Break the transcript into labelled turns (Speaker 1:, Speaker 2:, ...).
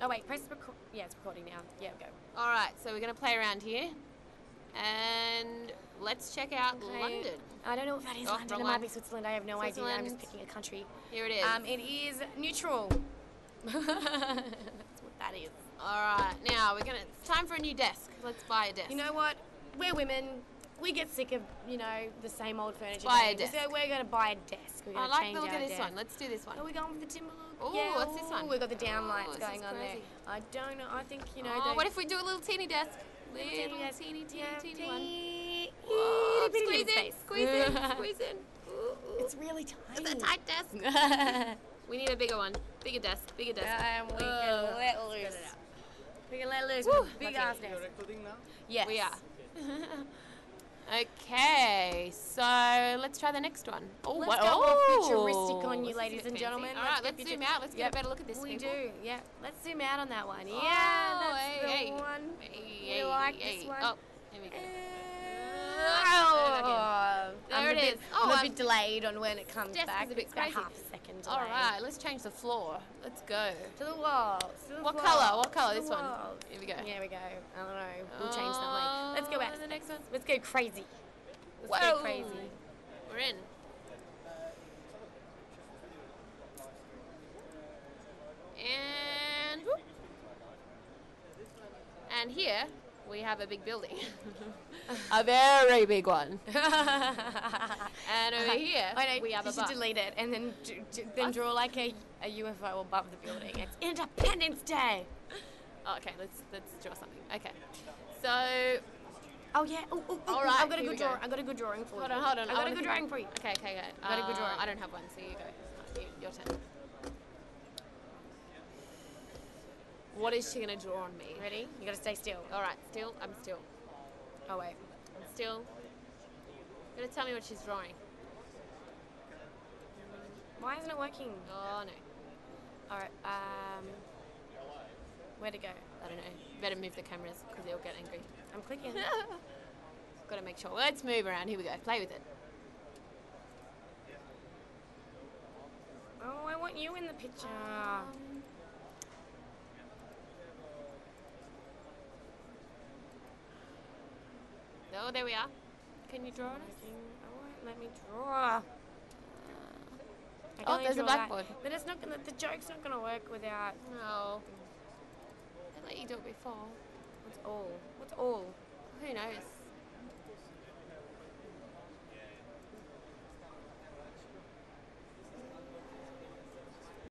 Speaker 1: Oh wait, press record. Yeah, it's recording now. Yeah, go.
Speaker 2: All right, so we're gonna play around here, and let's check out
Speaker 1: Okay.
Speaker 2: London.
Speaker 1: I don't know if that is
Speaker 2: Oh,
Speaker 1: London. It might be Switzerland. I have no idea. I'm just picking a country.
Speaker 2: Here it is.
Speaker 1: Um, it is neutral. That's what that is.
Speaker 2: All right, now we're gonna. It's time for a new desk. Let's buy a desk.
Speaker 1: You know what? We're women. We get sick of you know the same old furniture.
Speaker 2: Buy a desk.
Speaker 1: So we're gonna buy a desk. We're
Speaker 2: I
Speaker 1: gonna
Speaker 2: like
Speaker 1: change
Speaker 2: the look of this
Speaker 1: desk.
Speaker 2: one. Let's do this one.
Speaker 1: Are we going for the timber look?
Speaker 2: Ooh,
Speaker 1: yeah.
Speaker 2: what's this one?
Speaker 1: We've got the down
Speaker 2: Ooh,
Speaker 1: lights
Speaker 2: this
Speaker 1: going
Speaker 2: is
Speaker 1: on there.
Speaker 2: crazy.
Speaker 1: I don't know. I think you know.
Speaker 2: oh, what if we do a little teeny desk? Little
Speaker 1: teeny
Speaker 2: teeny,
Speaker 1: desk.
Speaker 2: teeny, teeny,
Speaker 1: Yeah,
Speaker 2: teeny one.
Speaker 1: teeny-
Speaker 2: Whoa,
Speaker 1: itty bitty
Speaker 2: squeeze
Speaker 1: little
Speaker 2: in, squeeze in, squeeze in. Ooh, ooh.
Speaker 1: It's really tiny.
Speaker 2: It's a tight desk. we need a bigger one. Bigger desk. Bigger desk.
Speaker 1: Um, we
Speaker 2: Ugh.
Speaker 1: can let loose.
Speaker 2: Spread it out.
Speaker 1: We can let loose.
Speaker 2: Woo,
Speaker 1: with a big
Speaker 2: okay.
Speaker 1: ass
Speaker 3: You're
Speaker 1: desk.
Speaker 3: recording now?
Speaker 1: Yes.
Speaker 2: We are. okay, so let's try the next one. Oh,
Speaker 1: Let's go
Speaker 2: oh,
Speaker 1: futuristic on oh, you,
Speaker 2: this
Speaker 1: ladies and gentlemen.
Speaker 2: All right,
Speaker 1: get
Speaker 2: let's zoom out. Let's get a better look at this.
Speaker 1: We
Speaker 2: people.
Speaker 1: do. Yeah. Let's zoom out on that one. Oh, yeah,
Speaker 2: Oh,
Speaker 1: that's
Speaker 2: hey,
Speaker 1: the
Speaker 2: hey.
Speaker 1: one.
Speaker 2: Hey,
Speaker 1: We like this one.
Speaker 2: Oh, here we go.
Speaker 1: Oh,
Speaker 2: There
Speaker 1: I'm
Speaker 2: it
Speaker 1: bit,
Speaker 2: is. Oh,
Speaker 1: I'm a bit delayed on when it comes back.
Speaker 2: is a bit
Speaker 1: it's about half a second delay.
Speaker 2: All right, let's change the floor. Let's go.
Speaker 1: To the walls. To the
Speaker 2: What
Speaker 1: walls,
Speaker 2: colour? What colour? This
Speaker 1: the
Speaker 2: one. Here we go.
Speaker 1: Here we go. I don't know. We'll change something. Let's go
Speaker 2: Oh,
Speaker 1: back
Speaker 2: and the next one.
Speaker 1: Let's go crazy. Let's
Speaker 2: Whoa.
Speaker 1: go crazy.
Speaker 2: We're in. And whoop. and here we have a big building, a very big one. And over here oh,
Speaker 1: I know.
Speaker 2: we have
Speaker 1: you
Speaker 2: a
Speaker 1: should delete it and then d- d- then draw like a, a UFO above the building. It's Independence Day.
Speaker 2: Oh, okay, let's let's draw something. Okay, so
Speaker 1: Oh yeah. Oh, oh, oh,
Speaker 2: All
Speaker 1: oh, I've got a good
Speaker 2: go.
Speaker 1: drawing. I got a good drawing for
Speaker 2: hold
Speaker 1: you.
Speaker 2: on, hold on.
Speaker 1: I got a good drawing for you.
Speaker 2: Okay, okay, okay.
Speaker 1: I've got a good
Speaker 2: Uh,
Speaker 1: drawing.
Speaker 2: I don't have one, so you go. Your turn. What is she gonna draw on me?
Speaker 1: Ready? You got to stay still.
Speaker 2: All right, still. I'm still.
Speaker 1: Oh wait.
Speaker 2: I'm still. You're gonna tell me what she's drawing.
Speaker 1: Why isn't it working?
Speaker 2: Oh no,
Speaker 1: All right. Um. Where to go?
Speaker 2: I don't know. Better move the cameras because they'll get angry.
Speaker 1: Clicking.
Speaker 2: Gotta make sure. Let's move around. Here we go. Play with it.
Speaker 1: oh, I want you in the picture.
Speaker 2: Um, oh, there we are. Can you draw on us?
Speaker 1: Oh, let me draw.
Speaker 2: Oh, there's a
Speaker 1: draw that.
Speaker 2: blackboard.
Speaker 1: But it's not gonna. The joke's not gonna work without.
Speaker 2: No. I let you do it before.
Speaker 1: What's all? What's all?
Speaker 2: Who knows?